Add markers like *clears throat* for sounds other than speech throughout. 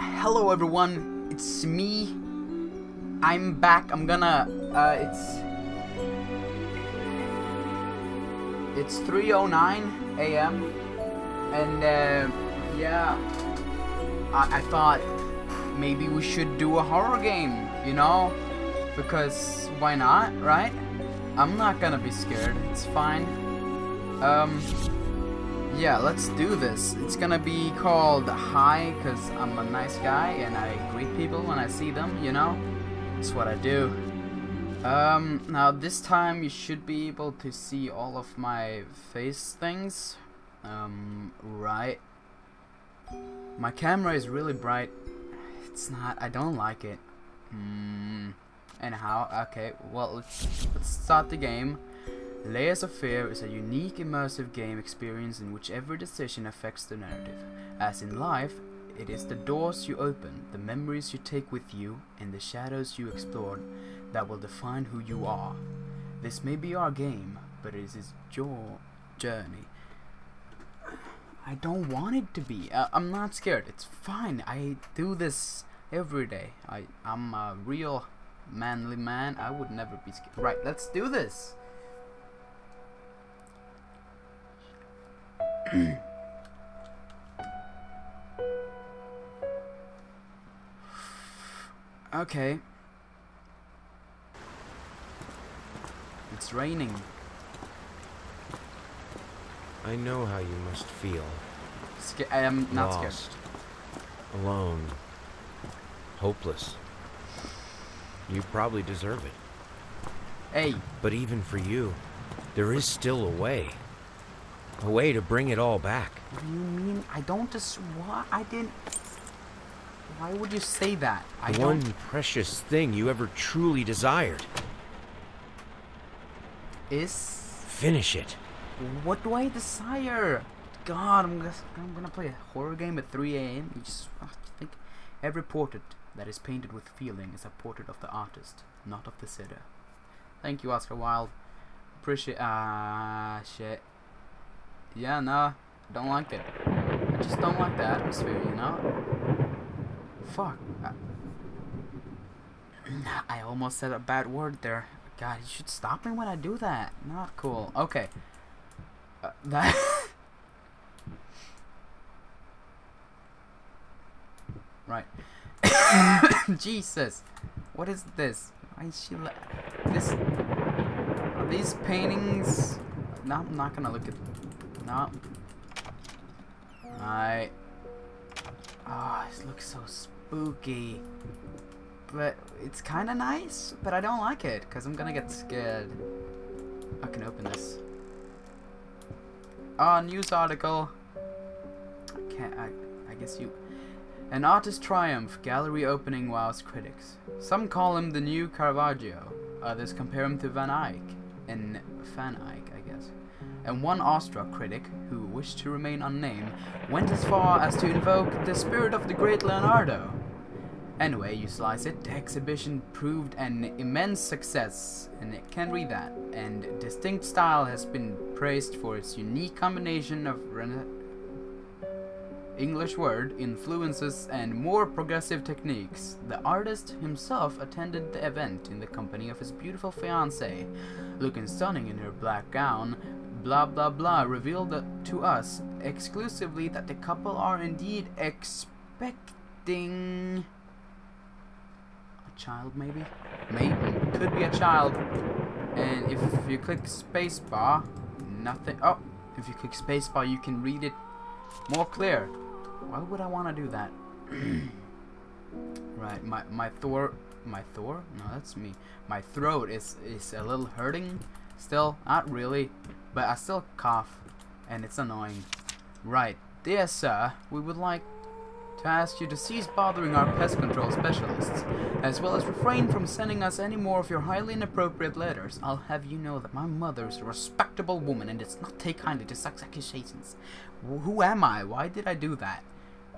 hello everyone, it's me. I'm back. I'm gonna. Uh, it's. It's 3:09 a.m. and uh, yeah, I, I thought maybe we should do a horror game, you know, because why not, right? I'm not gonna be scared. It's fine. Um. Yeah, let's do this. It's gonna be called Hi, because I'm a nice guy and I greet people when I see them, you know? It's what I do. Um, now this time you should be able to see all of my face things. Um, right. My camera is really bright. It's not, I don't like it. Hmm. Anyhow, okay, well, let's, let's start the game. Layers of Fear is a unique immersive game experience in which every decision affects the narrative. As in life, it is the doors you open, the memories you take with you, and the shadows you explore that will define who you are. This may be our game, but it is your journey. I don't want it to be. Uh, I'm not scared. It's fine. I do this every day. I, I'm a real manly man. I would never be scared. Right, let's do this. *clears throat* okay. It's raining. I know how you must feel. Sca I am not scared. Alone. Hopeless. You probably deserve it. Hey, But even for you, there is still a way. A way to bring it all back. what do you mean? I don't just what? I didn't. Why would you say that? I The don't. one precious thing you ever truly desired. Is Finish it. what do I desire? God, I'm gonna, I'm gonna play a horror game at 3 a.m. You just uh, think every portrait that is painted with feeling is a portrait of the artist, not of the sitter. Thank you, Oscar Wilde. Appreciate. Ah, shit. Yeah, no, don't like it. I just don't like the atmosphere, you know. Fuck. I, almost said a bad word there. God, you should stop me when I do that. Not cool. Okay. Uh, that. *laughs* right. *coughs* Jesus. What is this? Why is she this? Are these paintings? No, I'm not gonna look at. No. Right. Oh, this looks so spooky. But it's kind of nice, but I don't like it because I'm gonna get scared. I can open this. Ah, news article. I can't. I, I guess you. An artist triumph. Gallery opening wows critics. Some call him the new Caravaggio. Others compare him to Van Eyck. And Van Eyck, I. And one awestruck critic, who wished to remain unnamed, went as far as to invoke the spirit of the great Leonardo. Anyway, you slice it, the exhibition proved an immense success, and it can read that. And distinct style has been praised for its unique combination of English word influences and more progressive techniques. The artist himself attended the event in the company of his beautiful fiancée, looking stunning in her black gown. Blah blah blah revealed to us exclusively that the couple are indeed expecting a child maybe? Maybe. Could be a child. And if you click spacebar nothing oh if you click spacebar you can read it more clear. Why would I want to do that? *clears throat* Right my my Thor my Thor? No that's me. My throat is is a little hurting still not really but I still cough and it's annoying right dear sir we would like to ask you to cease bothering our pest control specialists, as well as refrain from sending us any more of your highly inappropriate letters. I'll have you know that my mother is a respectable woman and does not take kindly to such accusations. Who am I? Why did I do that?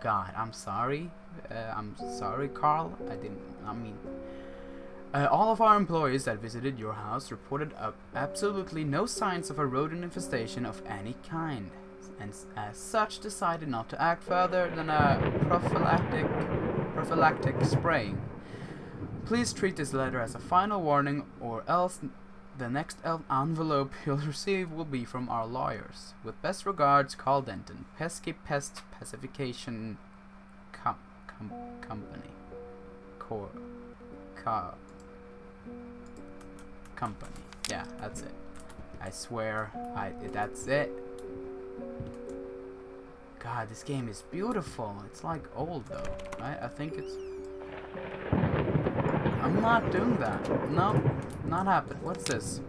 God, I'm sorry. Uh, I'm sorry, Carl. I didn't. I mean. Uh, all of our employees that visited your house reported absolutely no signs of a rodent infestation of any kind, and as such decided not to act further than a prophylactic prophylactic spraying. Please treat this letter as a final warning, or else the next envelope *laughs* you'll receive will be from our lawyers. With best regards, Carl Denton, Pesky Pest Pacification com- com- Company. Core. Car. Company. Yeah, that's it. I swear, I that's it. God, this game is beautiful. It's like old though, right? I think it's. I'm not doing that. No, not happen. What's this?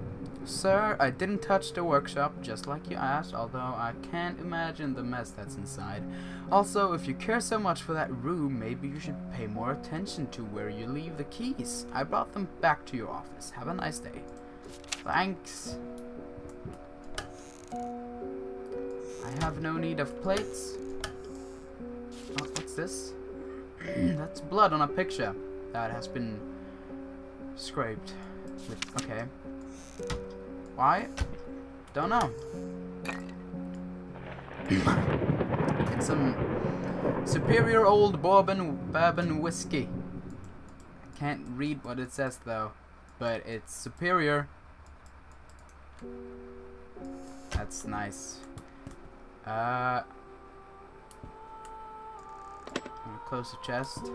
Sir, I didn't touch the workshop just like you asked, although I can't imagine the mess that's inside. Also, if you care so much for that room, maybe you should pay more attention to where you leave the keys. I brought them back to your office. Have a nice day. Thanks. I have no need of plates. Oh, what's this? *clears throat* That's blood on a picture that has been scraped. With, okay. Why? Don't know. it's some superior old bourbon bourbon whiskey. Can't read what it says though, but it's superior. That's nice. Uh, close the chest.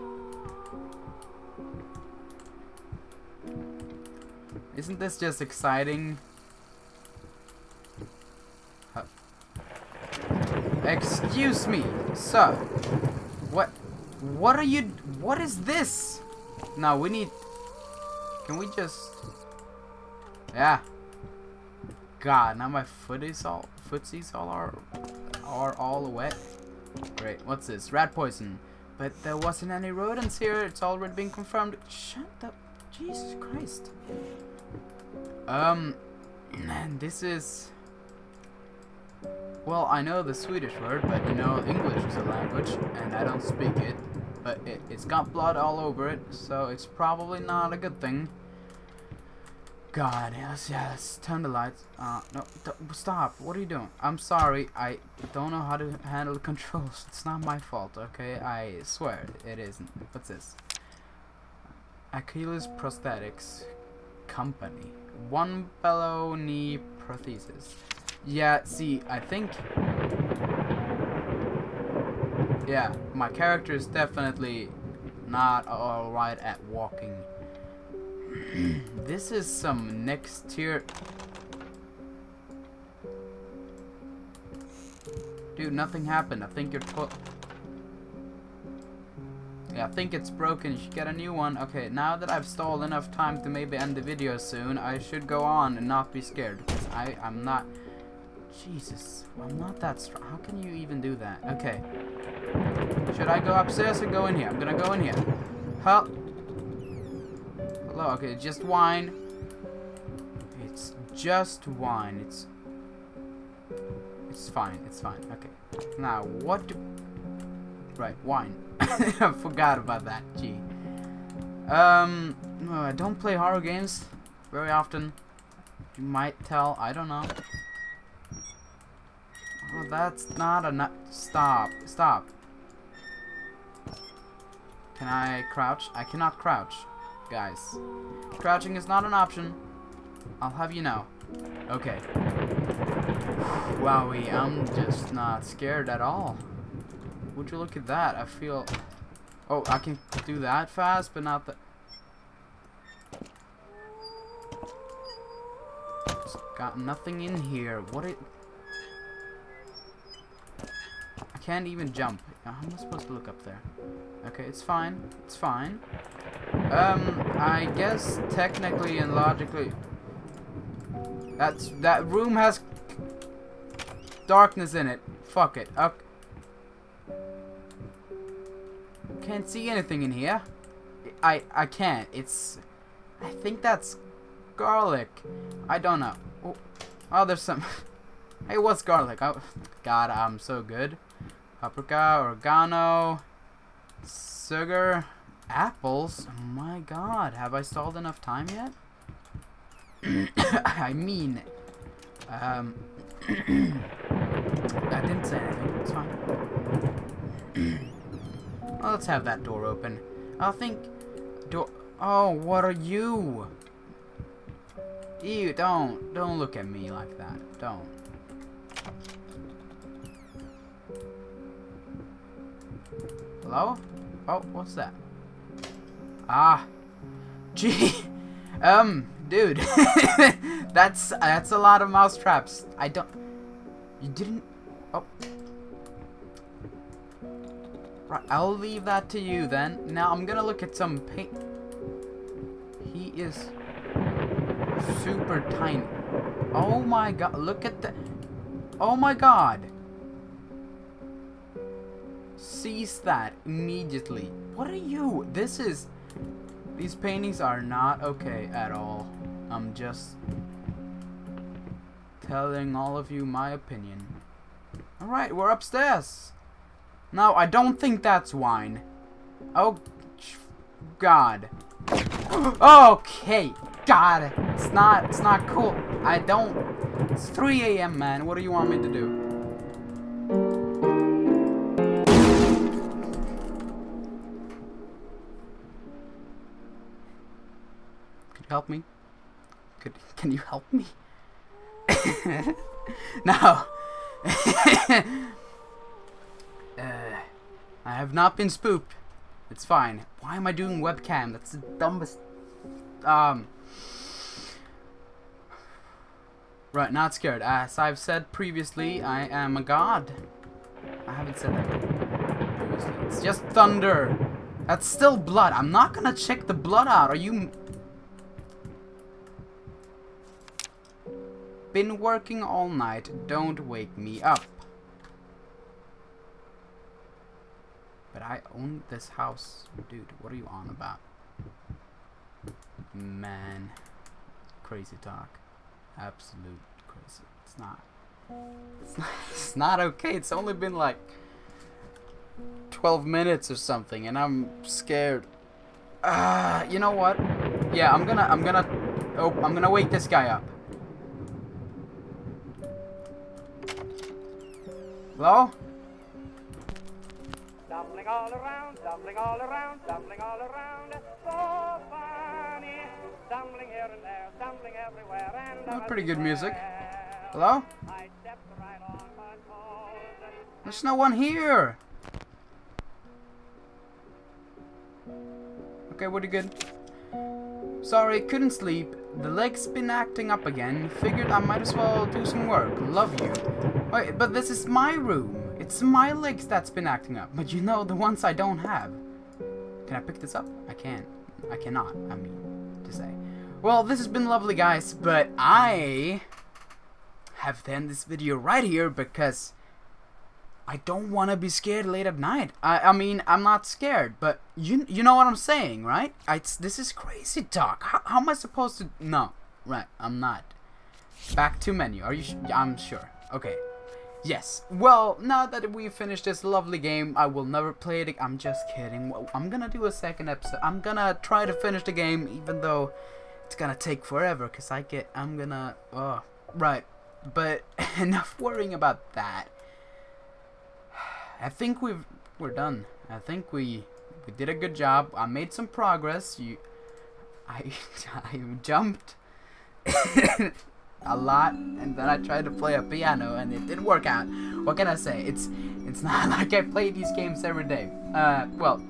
Isn't this just exciting? Excuse me, sir. What? What are you? What is this? No, we need. Can we just? Yeah. God, now my foot is all footsies all are are all wet. Great. What's this? Rat poison. But there wasn't any rodents here. It's already been confirmed. Shut up. Jesus Christ. Um, man, this is. Well, I know the Swedish word, but you know English is a language, and I don't speak it. But it, it's got blood all over it, so it's probably not a good thing. God, yes, yes, turn the lights. Uh, no, stop. What are you doing? I'm sorry. I don't know how to handle the *laughs* controls. It's not my fault, okay? I swear it isn't. What's this? Achilles Prosthetics Company. One below knee prosthesis. Yeah, see, I think... Yeah, my character is definitely not alright at walking. *clears throat* this is some next tier... Dude, nothing happened. I think your toilet... Yeah, I think it's broken. You should get a new one. Okay, now that I've stalled enough time to maybe end the video soon, I should go on and not be scared. Because I, I'm not... Jesus, I'm not that strong. How can you even do that? Okay. Should I go upstairs or go in here? I'm gonna go in here. Help! Hello, okay, just wine. It's just wine. It's... It's fine, it's fine. Okay. Now, what do... Right, wine. *laughs* I forgot about that. Gee. Um, no, I don't play horror games very often. You might tell. I don't know. That's not a nut. Stop. Stop. Can I crouch? I cannot crouch, guys. Crouching is not an option. I'll have you know. Okay. Wowie, I'm just not scared at all. Would you look at that? I feel... Oh, I can do that fast, but not that... Got nothing in here. What it... can't even jump. How am I supposed to look up there? Okay, it's fine. It's fine. Um, I guess technically and logically... That's... That room has... Darkness in it. Fuck it. Okay. Can't see anything in here. I I can't. It's I think that's garlic. I don't know. Oh, oh there's some. *laughs* hey, what's garlic? Oh, God, I'm so good. Paprika, oregano, sugar, apples. Oh my God, have I stalled enough time yet? *coughs* I mean, um, *coughs* I didn't say anything. It's fine. *coughs* Well, let's have that door open. I think door. Oh, what are you? Ew! Don't don't look at me like that. Don't. Hello? Oh, what's that? Ah. Gee. *laughs* Um, dude. *laughs* that's that's a lot of mouse traps. I don't You didn't Oh. Right, I'll leave that to you then. Now I'm gonna look at some paint. He is super tiny. Oh my god, look at the Oh my god. Seize that immediately. What are you? This is... These paintings are not okay at all. I'm just telling all of you my opinion. Alright, we're upstairs. No, I don't think that's wine. Oh, God. okay, God, it's not, it's not cool. I don't, it's 3 a.m., man. What do you want me to do? Help me? Could, can you help me? *laughs* no. *laughs* uh, I have not been spooked. It's fine. Why am I doing webcam? That's the dumbest. Um. Right, not scared. As I've said previously, I am a god. I haven't said that. It's just thunder. That's still blood. I'm not gonna check the blood out. Are you... Been working all night. Don't wake me up. But I own this house. Dude, what are you on about? Man. Crazy talk. Absolute crazy. It's not. It's not, *laughs* it's not okay. It's only been like 12 minutes or something and I'm scared. Ah, uh, you know what? Yeah, I'm gonna, I'm gonna, oh, I'm gonna wake this guy up. Hello? All around, all around, all around. So funny. Here and there, everywhere. And oh, pretty good music. Hello? There's no one here. Okay, pretty good. Sorry, couldn't sleep. The leg's been acting up again. Figured I might as well do some work. Love you. Wait, but this is my room. It's my legs that's been acting up. But you know, the ones I don't have. Can I pick this up? I can't. I cannot, I mean, to say. Well, this has been lovely, guys, but I have to end this video right here because I don't want to be scared late at night. I, I mean, I'm not scared, but you you know what I'm saying, right? I, this is crazy talk. How, how am I supposed to... No, right, I'm not. Back to menu. Are you... I'm sure. Okay. Yes. Well, now that we finished this lovely game, I will never play it. I'm just kidding. I'm gonna do a second episode. I'm gonna try to finish the game, even though it's gonna take forever, because I get... I'm gonna... Oh, right. But *laughs* enough worrying about that. I think we've we're done. I think we we did a good job. I made some progress. You, *laughs* I I jumped a lot, and then I tried to play a piano, and it didn't work out. What can I say? It's it's *laughs* not like I play these games every day. Uh, well.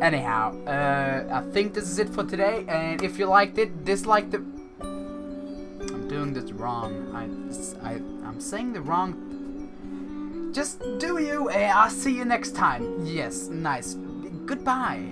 Anyhow, uh, I think this is it for today, and if you liked it, dislike the... I'm doing this wrong. I, I, I'm saying the wrong just do you, and I'll see you next time. Yes, nice. Goodbye.